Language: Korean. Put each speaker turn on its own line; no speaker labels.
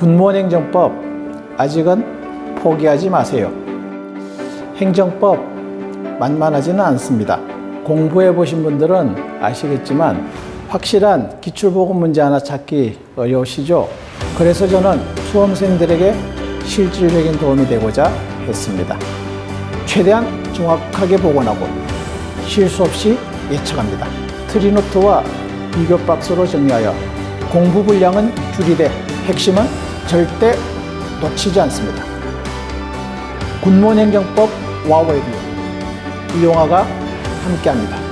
군무원 행정법 아직은 포기하지 마세요. 행정법 만만하지는 않습니다. 공부해 보신 분들은 아시겠지만 확실한 기출보고 문제 하나 찾기 어려우시죠? 그래서 저는 수험생들에게 실질적인 도움이 되고자 했습니다. 최대한 정확하게 복원하고 실수 없이 예측합니다. 트리노트와 비교 박스로 정리하여 공부 분량은 줄이되 핵심은 절대 놓치지 않습니다. 군무원 행정법 와웨이뷰 이용화가 함께합니다.